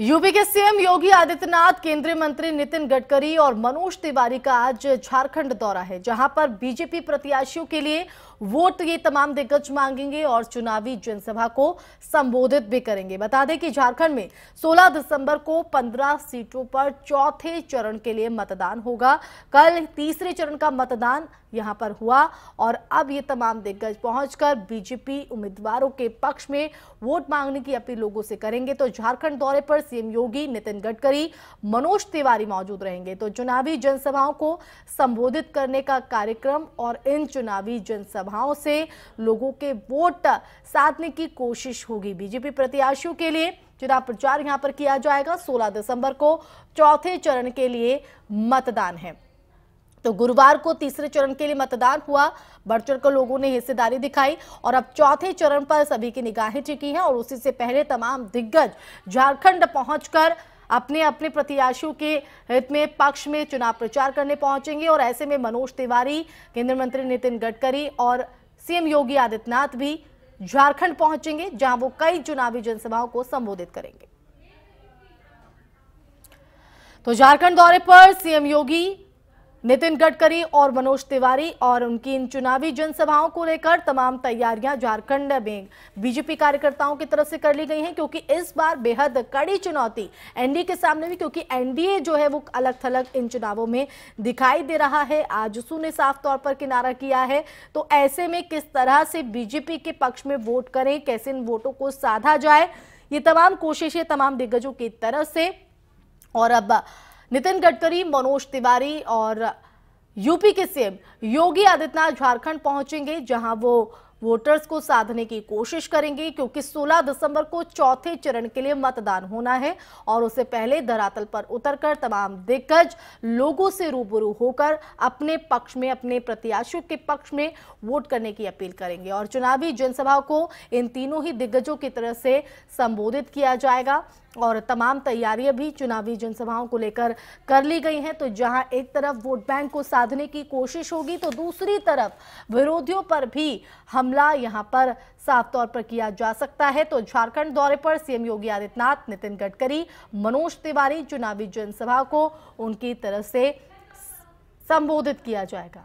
UP के CM Yogi Adityanath, केंद्रीय मंत्री नितिन गडकरी और मनोज तिवारी का आज झारखंड दौरा है, जहाँ पर बीजेपी प्रत्याशियों के लिए वोट ये तमाम दिग्गज मांगेंगे और चुनावी जनसभा को संबोधित भी करेंगे। बता दें कि झारखंड में 16 दिसंबर को 15 सीटों पर चौथे चरण के लिए मतदान होगा। कल तीसरे चरण का मतदान यहाँ पर हुआ और अब ये तमाम दिग्गज पहुंचकर बीजेपी उम्मीदवारों के पक्ष में वोट मांगने की अपील लोगों से करेंगे। तो झारखंड दौरे पर सीएम योगी नितिन गडकरी, मनोज तिवारी मौजूद रहेंगे। तो चुनावी जनसभाओं को संबोधित करने का कार्यक्रम और इन चुनावी जनसभाओं से लोगों के वोट साधने की कोशिश होगी। बीजेपी प्रत्याशियों के लिए चुनाव प्रचार यहाँ पर किया जाएगा। 16 दिसंबर को चौथे चरण के लिए मतदान है। तो गुरुवार को तीसरे चरण के लिए मतदान हुआ। बढ़ चढ़कर लोगों ने हिस्सेदारी दिखाई और अब चौथे चरण पर सभी की निगाहें टिकी हैं और उसी से पहले तमाम दिग्गज झारखंड पहुंचकर अपने अपने प्रत्याशियों के हित में पक्ष में चुनाव प्रचार करने पहुँचेंगे और ऐसे में मनोज तिवारी, केंद्रीय मंत्री नितिन गडकरी और सीएम योगी आदित्यनाथ भी झारखंड पहुँचेंगे, जहाँ वो कई चुनावी जनसभाओं को संबोधित करेंगे। तो झारखंड दौरे पर सीएम योगी नितिन गडकरी और मनोज तिवारी और उनकी इन चुनावी जनसभाओं को लेकर तमाम तैयारियाँ झारखंड में बीजेपी कार्यकर्ताओं की तरफ़ से कर ली गई हैं, क्योंकि इस बार बेहद कड़ी चुनौती एनडीए के सामने भी, क्योंकि एनडीए जो है वो अलग थलग इन चुनावों में दिखाई दे रहा है। आजसू ने साफ़ तौर पर किनारा किया है। तो ऐसे में किस तरह से बीजेपी के पक्ष में वोट करें, कैसे इन वोटों को साधा जाए, ये तमाम कोशिशें तमाम दिग्गजों की तरफ़ से। और अब नितिन गडकरी मनोज तिवारी और यूपी के सीएम योगी आदित्यनाथ झारखंड पहुँचेंगे जहाँ वो वोटर्स को साधने की कोशिश करेंगे, क्योंकि 16 दिसंबर को चौथे चरण के लिए मतदान होना है और उससे पहले धरातल पर उतरकर तमाम दिग्गज लोगों से रूबरू होकर अपने पक्ष में, अपने प्रत्याशियों के पक्ष में वोट करने की अपील करेंगे। और चुनावी जनसभा को इन तीनों ही दिग्गजों की तरफ़ से संबोधित किया जाएगा और तमाम तैयारियाँ भी चुनावी जनसभाओं को लेकर कर ली गई हैं। तो जहाँ एक तरफ़ वोट बैंक को साधने की कोशिश होगी तो दूसरी तरफ़ विरोधियों पर भी हमला यहाँ पर साफ़ तौर पर किया जा सकता है। तो झारखंड दौरे पर सीएम योगी आदित्यनाथ, नितिन गडकरी, मनोज तिवारी, चुनावी जनसभा को उनकी तरफ़ से संबोधित किया जाएगा।